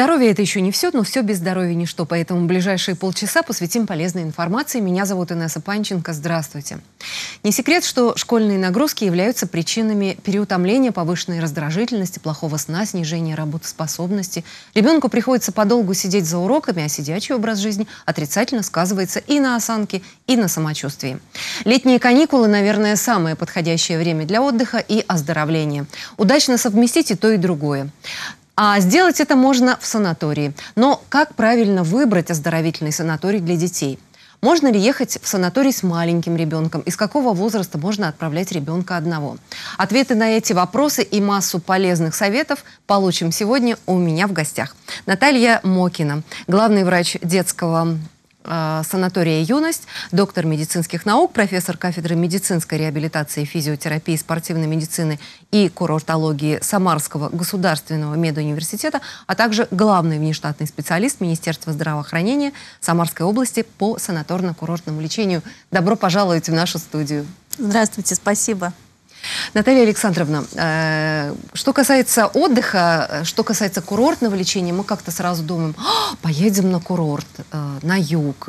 Здоровье – это еще не все, но все без здоровья – ничто. Поэтому ближайшие полчаса посвятим полезной информации. Меня зовут Инесса Панченко. Здравствуйте. Не секрет, что школьные нагрузки являются причинами переутомления, повышенной раздражительности, плохого сна, снижения работоспособности. Ребенку приходится подолгу сидеть за уроками, а сидячий образ жизни отрицательно сказывается и на осанке, и на самочувствии. Летние каникулы, наверное, самое подходящее время для отдыха и оздоровления. Удачно совместить и то, и другое. А сделать это можно в санатории. Но как правильно выбрать оздоровительный санаторий для детей? Можно ли ехать в санаторий с маленьким ребенком? Из какого возраста можно отправлять ребенка одного? Ответы на эти вопросы и массу полезных советов получим сегодня у меня в гостях. Наталья Мокина, главный врач детского санатория «Юность», доктор медицинских наук, профессор кафедры медицинской реабилитации, физиотерапии, спортивной медицины и курортологии Самарского государственного медуниверситета, а также главный внештатный специалист Министерства здравоохранения Самарской области по санаторно-курортному лечению. Добро пожаловать в нашу студию. Здравствуйте, спасибо. Наталья Александровна, э, что касается отдыха, э, что касается курортного лечения, мы как-то сразу думаем, «А, поедем на курорт, э, на юг,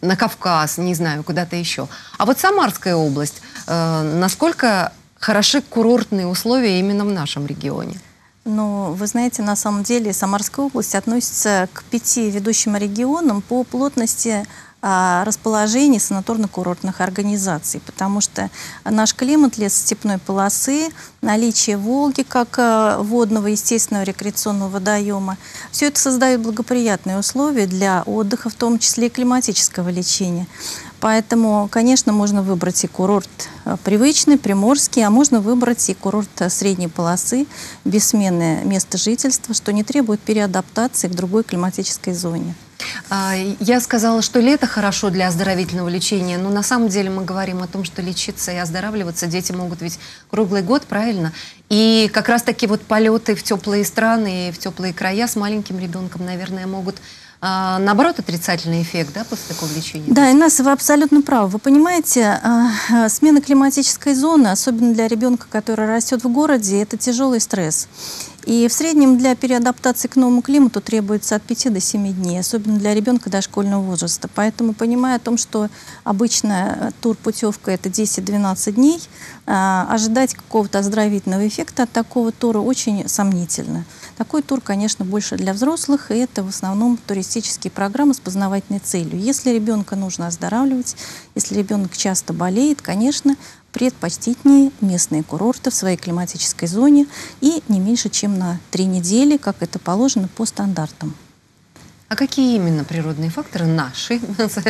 на Кавказ, не знаю, куда-то еще. А вот Самарская область, насколько хороши курортные условия именно в нашем регионе? Ну, вы знаете, на самом деле Самарская область относится к пяти ведущим регионам по плотности расположений санаторно-курортных организаций, потому что наш климат лесостепной полосы, наличие Волги как э, водного естественного рекреационного водоема, все это создает благоприятные условия для отдыха, в том числе и климатического лечения. Поэтому, конечно, можно выбрать и курорт э, привычный, приморский, а можно выбрать и курорт э, средней полосы, бессменное место жительства, что не требует переадаптации к другой климатической зоне. А, я сказала, что лето хорошо для оздоровительного лечения, но на самом деле мы говорим о том, что лечиться и оздоравливаться дети могут ведь круглый год, правильно? И как раз-таки вот полеты в теплые страны и в теплые края с маленьким ребенком, наверное, могут а, наоборот, отрицательный эффект, да, после такого лечения? Да, Инесса, вы абсолютно правы. Вы понимаете, а, смена климатической зоны, особенно для ребенка, который растет в городе, это тяжелый стресс. И в среднем для переадаптации к новому климату требуется от 5 до 7 дней, особенно для ребенка дошкольного возраста. Поэтому, понимая о том, что обычная тур-путевка это 10-12 дней, а, ожидать какого-то оздоровительного эффекта от такого тура очень сомнительно. Такой тур, конечно, больше для взрослых, и это в основном туристические программы с познавательной целью. Если ребенка нужно оздоравливать, если ребенок часто болеет, конечно, предпочтительнее местные курорты в своей климатической зоне и не меньше, чем на три недели, как это положено по стандартам. А какие именно природные факторы наши,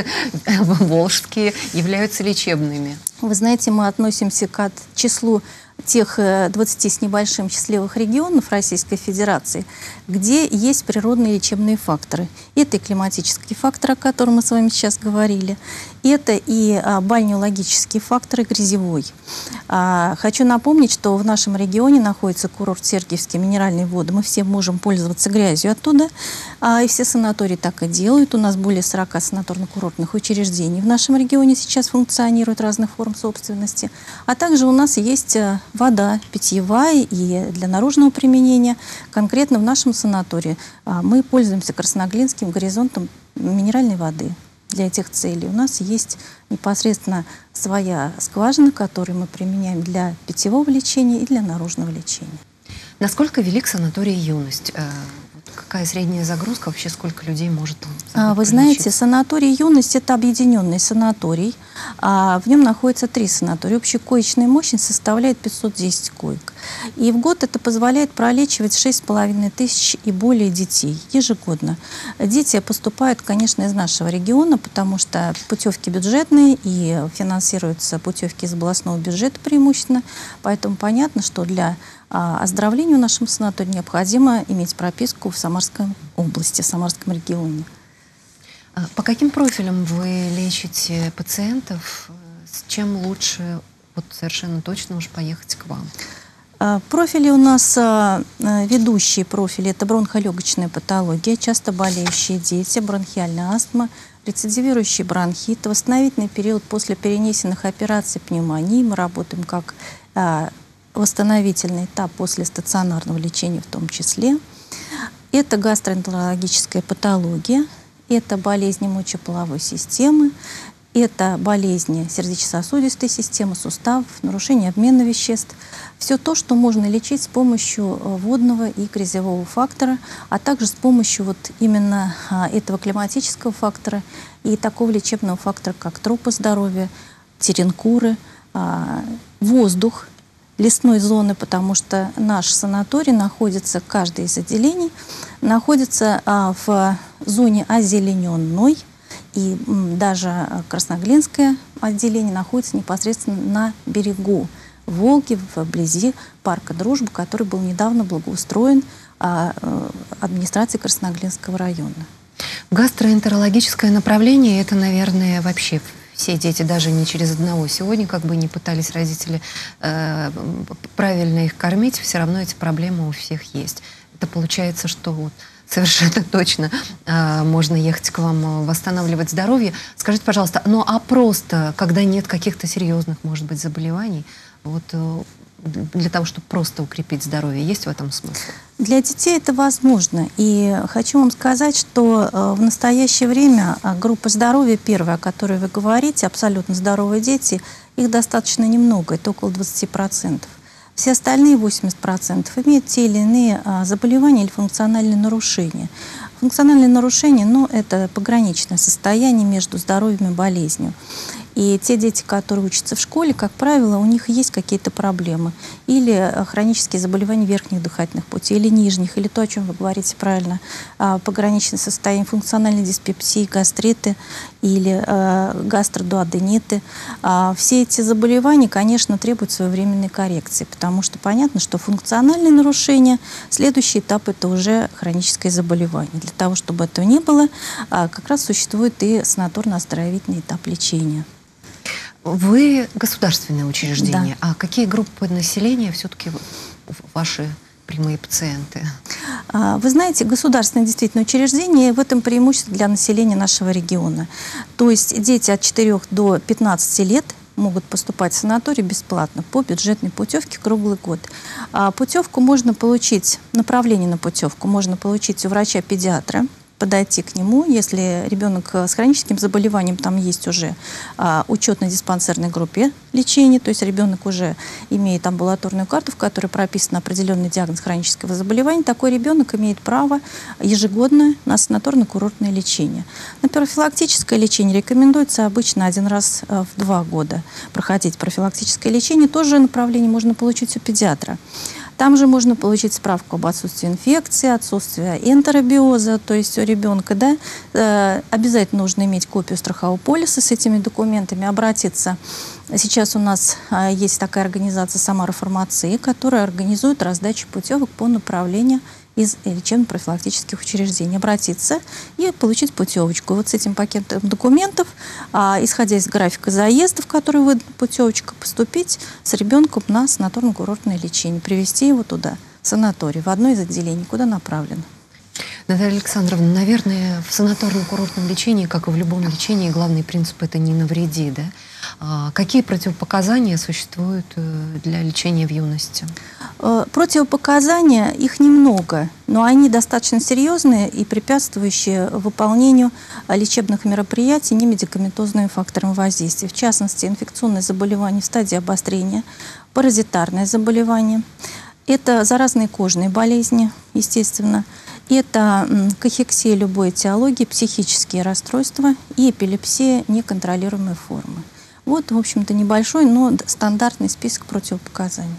волжские, являются лечебными? Вы знаете, мы относимся к числу тех 20 э, с небольшим счастливых регионов Российской Федерации, где есть природные лечебные факторы. Это и климатический фактор, о котором мы с вами сейчас говорили, это и а, бальнеологические факторы, грязевой. А, хочу напомнить, что в нашем регионе находится курорт Сергиевские минеральные воды. Мы все можем пользоваться грязью оттуда, а, и все санатории так и делают. У нас более 40 санаторно-курортных учреждений в нашем регионе сейчас функционируют разных форм собственности. А также у нас есть а, вода питьевая и для наружного применения. Конкретно в нашем санатории а, мы пользуемся красноглинским горизонтом минеральной воды для этих целей. У нас есть непосредственно своя скважина, которую мы применяем для питьевого лечения и для наружного лечения. Насколько велик санаторий «Юность»? Какая средняя загрузка? Вообще сколько людей может там а, Вы знаете, санаторий «Юность» — это объединенный санаторий. А в нем находится три санатория. Общая коечная мощность составляет 510 коек. И в год это позволяет пролечивать 6,5 тысяч и более детей ежегодно. Дети поступают, конечно, из нашего региона, потому что путевки бюджетные и финансируются путевки из областного бюджета преимущественно. Поэтому понятно, что для а оздоровлению в нашем санатории необходимо иметь прописку в Самарской области, в Самарском регионе. А по каким профилям вы лечите пациентов? С чем лучше вот совершенно точно уж поехать к вам? А, профили у нас ведущие профили – это бронхолегочная патология, часто болеющие дети, бронхиальная астма, рецидивирующий бронхит, восстановительный период после перенесенных операций пневмонии. Мы работаем как восстановительный этап после стационарного лечения в том числе. Это гастроэнтерологическая патология, это болезни мочеполовой системы, это болезни сердечно-сосудистой системы, суставов, нарушение обмена веществ. Все то, что можно лечить с помощью э, водного и грязевого фактора, а также с помощью вот именно а, этого климатического фактора и такого лечебного фактора, как тропы здоровья, теренкуры, а, воздух, лесной зоны, потому что наш санаторий находится, каждое из отделений находится а, в зоне озелененной, и даже Красноглинское отделение находится непосредственно на берегу Волги, вблизи парка Дружбы, который был недавно благоустроен а, э, администрацией Красноглинского района. Гастроэнтерологическое направление – это, наверное, вообще все дети, даже не через одного. Сегодня как бы не пытались родители э, правильно их кормить, все равно эти проблемы у всех есть. Это получается, что вот совершенно точно э, можно ехать к вам э, восстанавливать здоровье. Скажите, пожалуйста, ну а просто, когда нет каких-то серьезных, может быть, заболеваний, вот э, для того, чтобы просто укрепить здоровье, есть в этом смысл? Для детей это возможно. И хочу вам сказать, что э, в настоящее время э, группа здоровья первая, о которой вы говорите, абсолютно здоровые дети, их достаточно немного, это около 20%. Все остальные 80% имеют те или иные а, заболевания или функциональные нарушения. Функциональные нарушения, ну, это пограничное состояние между здоровьем и болезнью. И те дети, которые учатся в школе, как правило, у них есть какие-то проблемы. Или э, хронические заболевания верхних дыхательных путей, или нижних, или то, о чем вы говорите правильно, а, пограничное состояние функциональной диспепсии, гастриты или э, гастродуодениты. А, все эти заболевания, конечно, требуют своевременной коррекции, потому что понятно, что функциональные нарушения, следующий этап – это уже хроническое заболевание. Для того, чтобы этого не было, а, как раз существует и санаторно-оздоровительный этап лечения. Вы государственное учреждение, да. а какие группы населения все-таки ваши прямые пациенты? А, вы знаете, государственное действительно учреждение, в этом преимущество для населения нашего региона. То есть дети от 4 до 15 лет могут поступать в санаторий бесплатно по бюджетной путевке круглый год. А путевку можно получить, направление на путевку можно получить у врача-педиатра, подойти к нему, если ребенок с хроническим заболеванием, там есть уже а, учет на диспансерной группе лечения, то есть ребенок уже имеет амбулаторную карту, в которой прописан определенный диагноз хронического заболевания, такой ребенок имеет право ежегодно на санаторно-курортное лечение. На профилактическое лечение рекомендуется обычно один раз а, в два года проходить профилактическое лечение. Тоже направление можно получить у педиатра. Там же можно получить справку об отсутствии инфекции, отсутствии энтеробиоза, то есть у ребенка, да, э, обязательно нужно иметь копию страхового полиса с этими документами, обратиться. Сейчас у нас э, есть такая организация «Самара фармации», которая организует раздачу путевок по направлению из лечебно-профилактических учреждений обратиться и получить путевочку. Вот с этим пакетом документов, а, исходя из графика заездов, который выдан путевочка, поступить с ребенком на санаторно-курортное лечение, привести его туда, в санаторий, в одно из отделений, куда направлено. Наталья Александровна, наверное, в санаторно-курортном лечении, как и в любом лечении, главный принцип – это не навреди, да? А какие противопоказания существуют э, для лечения в юности? Э, противопоказания, их немного, но они достаточно серьезные и препятствующие выполнению лечебных мероприятий немедикаментозными факторами воздействия. В частности, инфекционные заболевания в стадии обострения, паразитарное заболевание. Это заразные кожные болезни, естественно. Это кахексия любой этиологии, психические расстройства и эпилепсия неконтролируемой формы. Вот, в общем-то, небольшой, но стандартный список противопоказаний.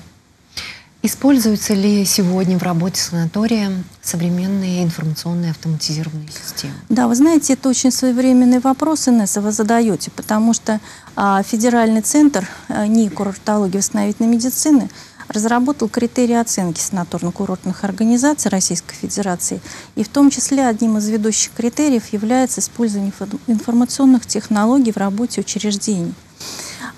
Используются ли сегодня в работе санатория современные информационные автоматизированные системы? Да, вы знаете, это очень своевременный вопрос, Инесса, вы задаете, потому что а, Федеральный центр а, НИИ курортологии и восстановительной медицины разработал критерии оценки санаторно-курортных организаций Российской Федерации. И в том числе одним из ведущих критериев является использование информационных технологий в работе учреждений.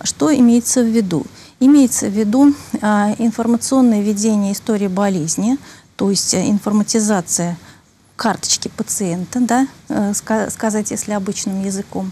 Что имеется в виду? Имеется в виду а, информационное ведение истории болезни, то есть э, информатизация карточки пациента, да, э, сказать, если обычным языком.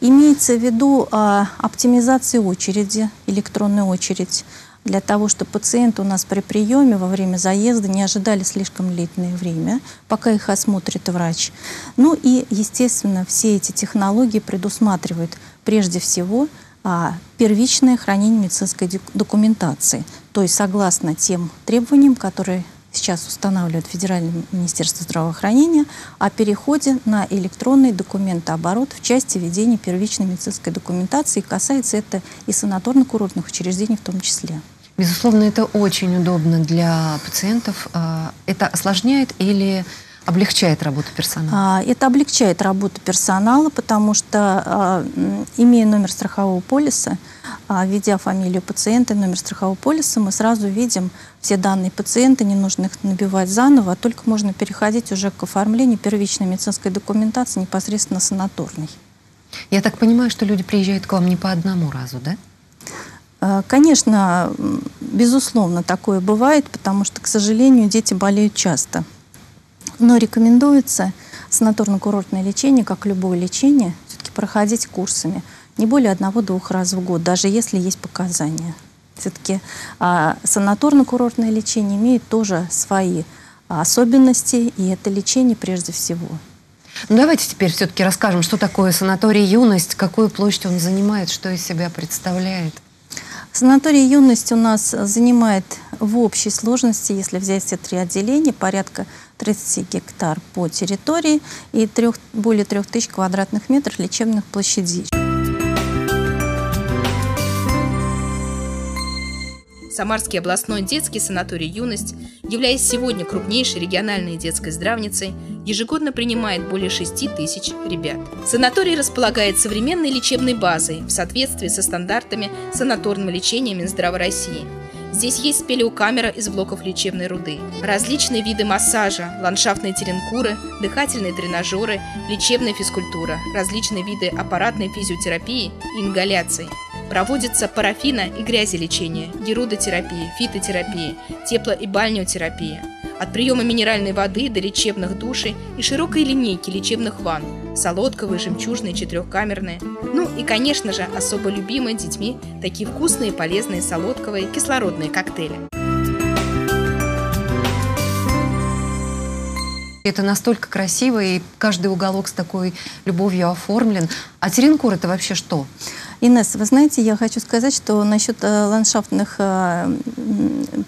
Имеется в виду а, оптимизация очереди, электронная очередь, для того, чтобы пациенты у нас при приеме во время заезда не ожидали слишком длительное время, пока их осмотрит врач. Ну и, естественно, все эти технологии предусматривают прежде всего а, первичное хранение медицинской документации, то есть согласно тем требованиям, которые сейчас устанавливает Федеральное министерство здравоохранения о переходе на электронный документооборот в части ведения первичной медицинской документации. Касается это и санаторно-курортных учреждений в том числе. Безусловно, это очень удобно для пациентов. А, это осложняет или облегчает работу персонала? А, это облегчает работу персонала, потому что, а, имея номер страхового полиса, введя фамилию пациента, номер страхового полиса, мы сразу видим все данные пациента, не нужно их набивать заново, а только можно переходить уже к оформлению первичной медицинской документации непосредственно санаторной. Я так понимаю, что люди приезжают к вам не по одному разу, да? А, конечно, безусловно, такое бывает, потому что, к сожалению, дети болеют часто. Но рекомендуется санаторно-курортное лечение, как любое лечение, все-таки проходить курсами не более одного-двух раз в год, даже если есть показания. Все-таки а, санаторно-курортное лечение имеет тоже свои особенности, и это лечение прежде всего. Ну, давайте теперь все-таки расскажем, что такое санаторий «Юность», какую площадь он занимает, что из себя представляет. Санаторий «Юность» у нас занимает в общей сложности, если взять все три отделения, порядка 30 гектар по территории и 3, более 3000 квадратных метров лечебных площадей. Самарский областной детский санаторий «Юность», являясь сегодня крупнейшей региональной детской здравницей, ежегодно принимает более 6 тысяч ребят. Санаторий располагает современной лечебной базой в соответствии со стандартами санаторного лечения Минздрава России. Здесь есть спелеокамера из блоков лечебной руды, различные виды массажа, ландшафтные теренкуры, дыхательные тренажеры, лечебная физкультура, различные виды аппаратной физиотерапии и ингаляции – Проводится парафина и грязелечение, герудотерапия, фитотерапия, тепло- и бальнеотерапия. От приема минеральной воды до лечебных душей и широкой линейки лечебных ванн, солодковые, жемчужные, четырехкамерные. Ну и, конечно же, особо любимые детьми такие вкусные, полезные солодковые кислородные коктейли. Это настолько красиво, и каждый уголок с такой любовью оформлен. А Теренкур это вообще что? Инесса, вы знаете, я хочу сказать, что насчет э, ландшафтных э,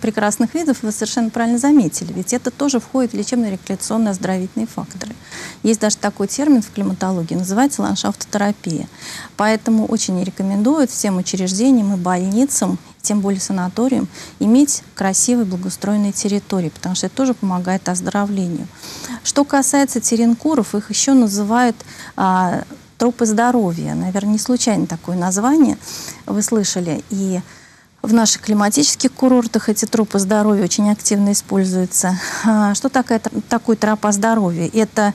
прекрасных видов вы совершенно правильно заметили. Ведь это тоже входит в лечебно-рекреационные оздоровительные факторы. Есть даже такой термин в климатологии, называется ландшафтотерапия. Поэтому очень рекомендуют всем учреждениям и больницам, тем более санаториям, иметь красивые благоустроенные территории, потому что это тоже помогает оздоровлению. Что касается теренкуров, их еще называют а, тропы здоровья. Наверное, не случайно такое название вы слышали. И в наших климатических курортах эти тропы здоровья очень активно используются. А, что такое, такое тропа здоровья? Это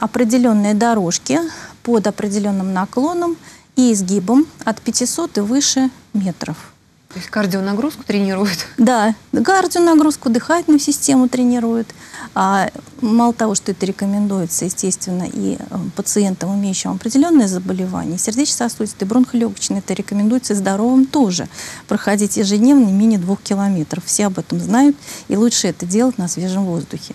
определенные дорожки под определенным наклоном и изгибом от 500 и выше метров. То есть кардионагрузку тренируют? Да, кардионагрузку, дыхательную систему тренируют. А мало того, что это рекомендуется, естественно, и э, пациентам, имеющим определенные заболевания, сердечно-сосудистые, бронхолегочные, это рекомендуется здоровым тоже. Проходить ежедневно не менее двух километров. Все об этом знают, и лучше это делать на свежем воздухе.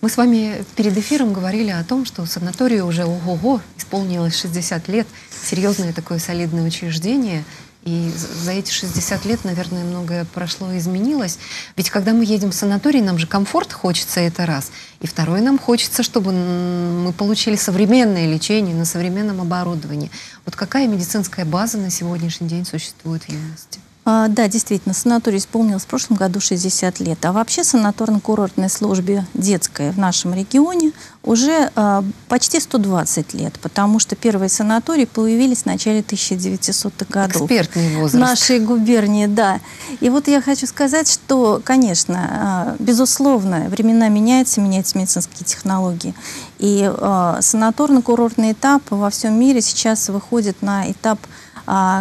Мы с вами перед эфиром говорили о том, что санаторию уже ого-го исполнилось 60 лет. Серьезное такое солидное учреждение – и за эти 60 лет, наверное, многое прошло и изменилось. Ведь когда мы едем в санаторий, нам же комфорт хочется, это раз. И второе, нам хочется, чтобы мы получили современное лечение на современном оборудовании. Вот какая медицинская база на сегодняшний день существует в юности? А, да, действительно, санаторий исполнилось в прошлом году 60 лет. А вообще санаторно-курортной службе детской в нашем регионе уже а, почти 120 лет, потому что первые санатории появились в начале 1900-х годов. Экспертный возраст. В нашей губернии, да. И вот я хочу сказать, что, конечно, а, безусловно, времена меняются, меняются медицинские технологии. И а, санаторно-курортный этап во всем мире сейчас выходит на этап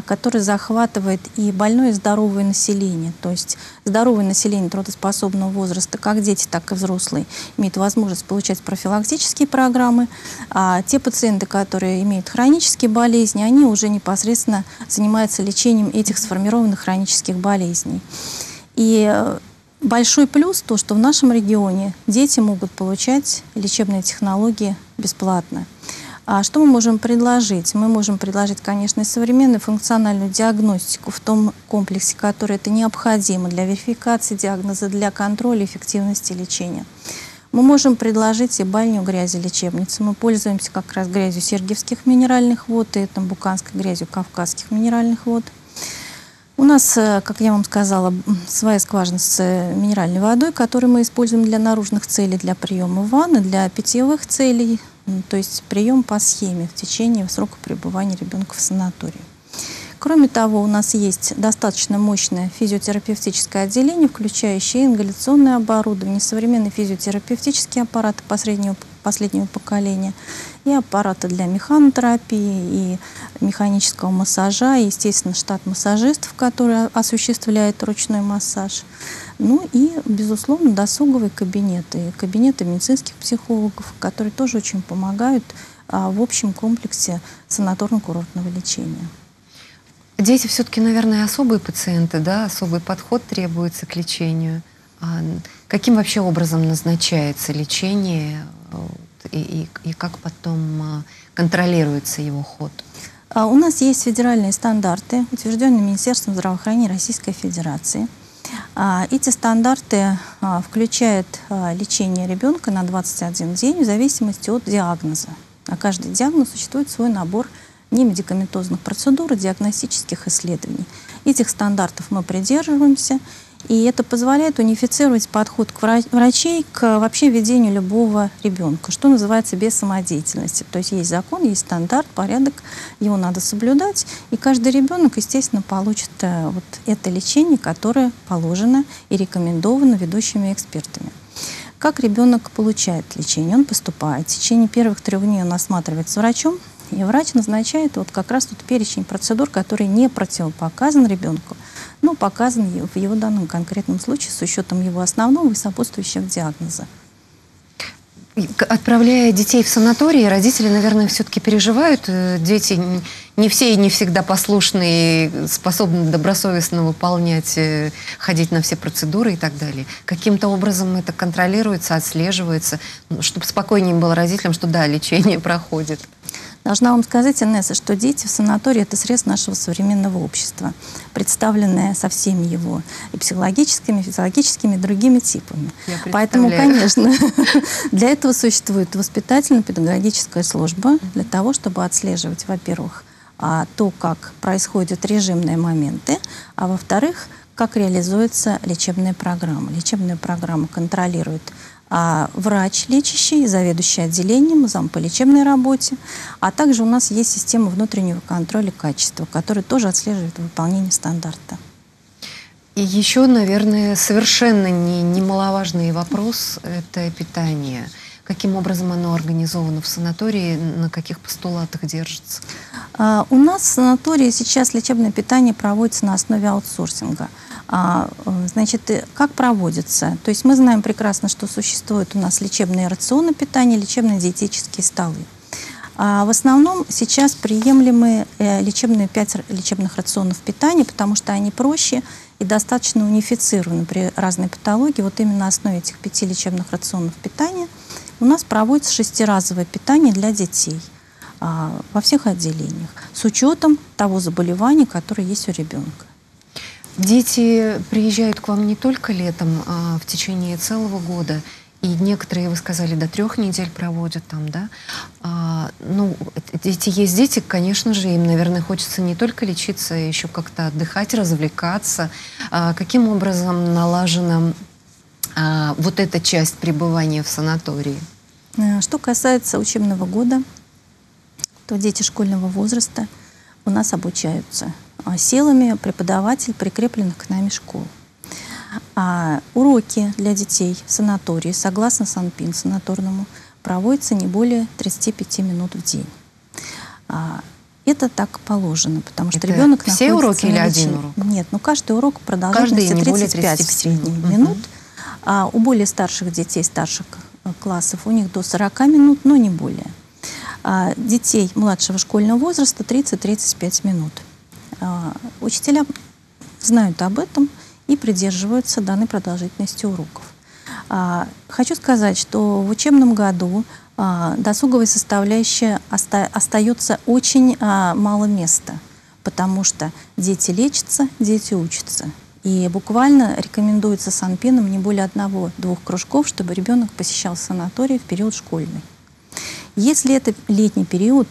который захватывает и больное, и здоровое население. То есть здоровое население трудоспособного возраста, как дети, так и взрослые, имеют возможность получать профилактические программы. А те пациенты, которые имеют хронические болезни, они уже непосредственно занимаются лечением этих сформированных хронических болезней. И э, большой плюс то, что в нашем регионе дети могут получать лечебные технологии бесплатно. А что мы можем предложить? Мы можем предложить, конечно, современную функциональную диагностику в том комплексе, который это необходимо для верификации диагноза, для контроля эффективности лечения. Мы можем предложить и бальню грязи лечебницы. Мы пользуемся как раз грязью сергиевских минеральных вод и там, буканской грязью кавказских минеральных вод. У нас, э, как я вам сказала, своя скважина с э, минеральной водой, которую мы используем для наружных целей, для приема ванны, для питьевых целей, то есть прием по схеме в течение срока пребывания ребенка в санатории. Кроме того, у нас есть достаточно мощное физиотерапевтическое отделение, включающее ингаляционное оборудование, современные физиотерапевтические аппараты последнего, последнего поколения и аппараты для механотерапии, и механического массажа, и, естественно, штат массажистов, который осуществляет ручной массаж. Ну и, безусловно, досуговые кабинеты, кабинеты медицинских психологов, которые тоже очень помогают а, в общем комплексе санаторно-курортного лечения. Дети все-таки, наверное, особые пациенты, да, особый подход требуется к лечению. А каким вообще образом назначается лечение и, и, и как потом а, контролируется его ход? А у нас есть федеральные стандарты, утвержденные Министерством здравоохранения Российской Федерации. Эти стандарты включают лечение ребенка на 21 день в зависимости от диагноза. На каждый диагноз существует свой набор немедикаментозных процедур и диагностических исследований. Этих стандартов мы придерживаемся, и это позволяет унифицировать подход к врачей к вообще ведению любого ребенка, что называется без самодеятельности. То есть есть закон, есть стандарт, порядок, его надо соблюдать, и каждый ребенок, естественно, получит э, вот это лечение, которое положено и рекомендовано ведущими экспертами. Как ребенок получает лечение? Он поступает. В течение первых трех дней он осматривается врачом, и врач назначает вот как раз тот перечень процедур, который не противопоказан ребенку, но показан в его данном конкретном случае с учетом его основного и сопутствующего диагноза. Отправляя детей в санатории, родители, наверное, все-таки переживают. Э, дети не все и не всегда послушны и способны добросовестно выполнять, э, ходить на все процедуры и так далее. Каким-то образом это контролируется, отслеживается, ну, чтобы спокойнее было родителям, что да, лечение проходит. Должна вам сказать, Инесса, что дети в санатории – это средств нашего современного общества, представленное со всеми его и психологическими, и физиологическими, и другими типами. Поэтому, конечно, для этого существует воспитательно-педагогическая служба, для того, чтобы отслеживать, во-первых, а, то, как происходят режимные моменты, а во-вторых, как реализуется лечебная программа. Лечебная программа контролирует а, врач лечащий, заведующий отделением, зам по лечебной работе. А также у нас есть система внутреннего контроля качества, которая тоже отслеживает выполнение стандарта. И еще, наверное, совершенно не, немаловажный вопрос – это питание. Каким образом оно организовано в санатории, на каких постулатах держится? А, у нас в санатории сейчас лечебное питание проводится на основе аутсорсинга – значит, э, как проводится? То есть мы знаем прекрасно, что существуют у нас лечебные рационы питания, лечебные диетические столы. А в основном сейчас приемлемы э, лечебные пять лечебных рационов питания, потому что они проще и достаточно унифицированы при разной патологии. Вот именно на основе этих пяти лечебных рационов питания у нас проводится шестиразовое питание для детей а, во всех отделениях с учетом того заболевания, которое есть у ребенка. Дети приезжают к вам не только летом, а в течение целого года. И некоторые, вы сказали, до трех недель проводят там, да? А, ну, дети есть дети, конечно же, им, наверное, хочется не только лечиться, а еще как-то отдыхать, развлекаться. А, каким образом налажена а, вот эта часть пребывания в санатории? Э, что касается учебного года, то дети школьного возраста у нас обучаются силами преподавателей, прикрепленных к нами школ. А уроки для детей в санатории, согласно Санпин санаторному, проводятся не более 35 минут в день. А, Это так положено, потому что Это ребенок все находится уроки или один урок? Нет, ну каждый урок продолжительностью Каждый не более 35 в 35 среднем минут. минут. Мгм. А у более старших детей, старших э, классов, у них до 40 минут, но не более. А детей младшего школьного возраста 30-35 минут. А учителя знают об этом и придерживаются данной продолжительности уроков. А, хочу сказать, что в учебном году а, досуговой составляющей оста- остается очень мало места, потому что дети лечатся, дети учатся. И буквально рекомендуется санпином не более одного-двух кружков, чтобы ребенок посещал санаторий в период школьный. Если это летний период,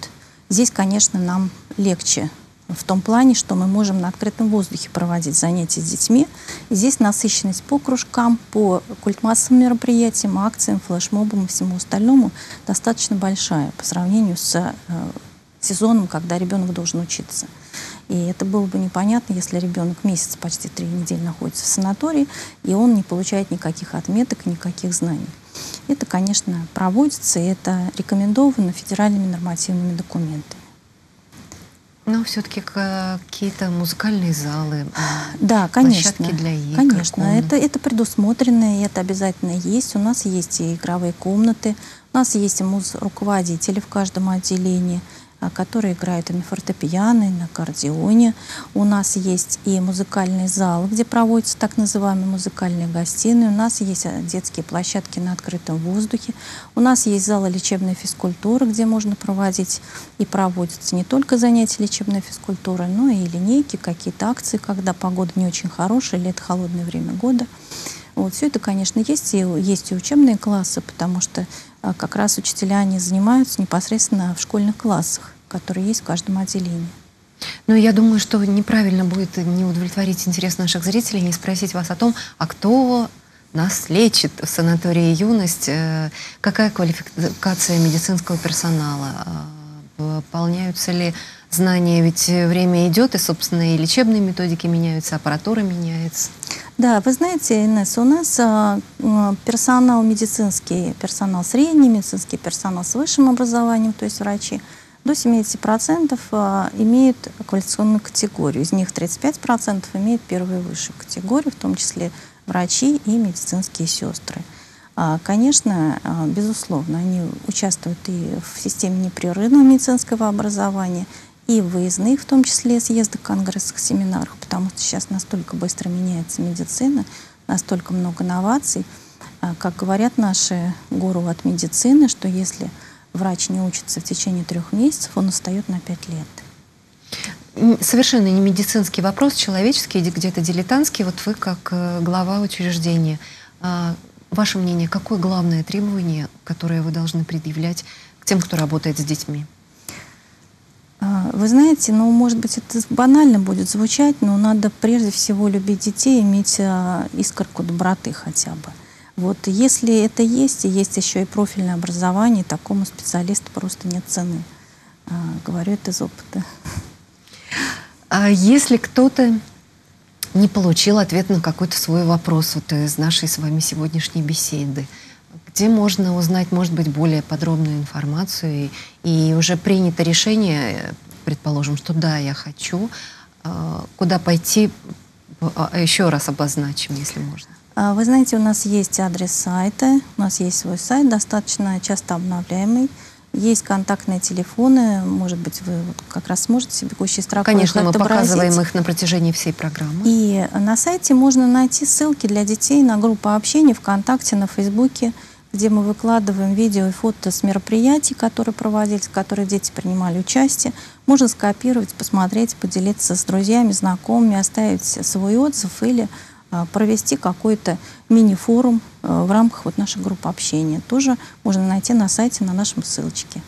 здесь, конечно, нам легче в том плане, что мы можем на открытом воздухе проводить занятия с детьми. И здесь насыщенность по кружкам, по культмассовым мероприятиям, акциям, флешмобам и всему остальному достаточно большая по сравнению с э, сезоном, когда ребенок должен учиться. И это было бы непонятно, если ребенок месяц, почти три недели находится в санатории, и он не получает никаких отметок, никаких знаний. Это, конечно, проводится, и это рекомендовано федеральными нормативными документами. Но все-таки какие-то музыкальные залы, Да, конечно. площадки для игр, Конечно, комнаты. это, это предусмотрено, и это обязательно есть. У нас есть и игровые комнаты, у нас есть и муз-руководители в каждом отделении, которые играют и на фортепиано, и на аккордеоне. У нас есть и музыкальный зал, где проводятся так называемые музыкальные гостиные. У нас есть а, детские площадки на открытом воздухе. У нас есть залы лечебной физкультуры, где можно проводить и проводятся не только занятия лечебной физкультуры, но и линейки, какие-то акции, когда погода не очень хорошая, или холодное время года. Вот, все это, конечно, есть, и есть и учебные классы, потому что а, как раз учителя, они занимаются непосредственно в школьных классах, которые есть в каждом отделении. Ну, я думаю, что неправильно будет не удовлетворить интерес наших зрителей, не спросить вас о том, а кто нас лечит в санатории «Юность», э, какая квалификация медицинского персонала, э, выполняются ли знания, ведь время идет, и, собственно, и лечебные методики меняются, аппаратура меняется. Да, вы знаете, Инесса, у нас а, персонал медицинский, персонал средний, медицинский персонал с высшим образованием, то есть врачи, до 70% а, имеют квалификационную категорию. Из них 35% имеют первую и высшую категорию, в том числе врачи и медицинские сестры. А, Конечно, безусловно, они участвуют и в системе непрерывного медицинского образования, и выездных, в том числе съездах, конгрессах, семинарах, потому что сейчас настолько быстро меняется медицина, настолько много новаций. А, Как говорят наши гуру от медицины, что если врач не учится в течение трех месяцев, он устает на пять лет. Совершенно не медицинский вопрос, человеческий, где-то дилетантский. Вот вы как э, глава учреждения, а, ваше мнение, какое главное требование, которое вы должны предъявлять к тем, кто работает с детьми? А, Вы знаете, ну, может быть, это банально будет звучать, но надо прежде всего любить детей, иметь а, искорку доброты хотя бы. Вот если это есть, и есть еще и профильное образование, такому специалисту просто нет цены. А, Говорю это из опыта. А если кто-то не получил ответ на какой-то свой вопрос вот из нашей с вами сегодняшней беседы, где можно узнать, может быть, более подробную информацию и, и уже принято решение, предположим, что да, я хочу, э, куда пойти, А, еще раз обозначим, если можно. А, Вы знаете, у нас есть адрес сайта, у нас есть свой сайт, достаточно часто обновляемый. Есть контактные телефоны, может быть, вы как раз сможете себе бегущей строкой Конечно, их мы показываем их на протяжении всей программы. И на сайте можно найти ссылки для детей на группу общения ВКонтакте, на Фейсбуке, где мы выкладываем видео и фото с мероприятий, которые проводились, в которых дети принимали участие. Можно скопировать, посмотреть, поделиться с друзьями, знакомыми, оставить свой отзыв или а, провести какой-то мини-форум а, в рамках вот нашей группы общения. Тоже можно найти на сайте на нашем ссылочке.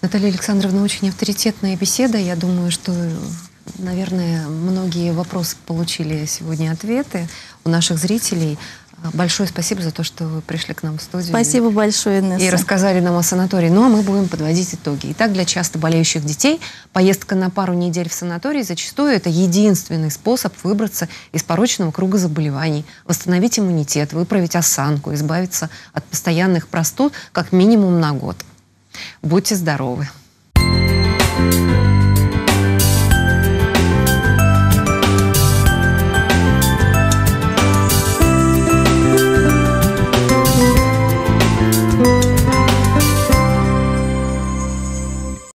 Наталья Александровна, очень авторитетная беседа. Я думаю, что, наверное, многие вопросы получили сегодня ответы у наших зрителей. Большое спасибо за то, что вы пришли к нам в студию. Спасибо большое, Инесса. И рассказали нам о санатории. Ну, а мы будем подводить итоги. Итак, для часто болеющих детей поездка на пару недель в санаторий зачастую это единственный способ выбраться из порочного круга заболеваний, восстановить иммунитет, выправить осанку, избавиться от постоянных простуд как минимум на год. Будьте здоровы!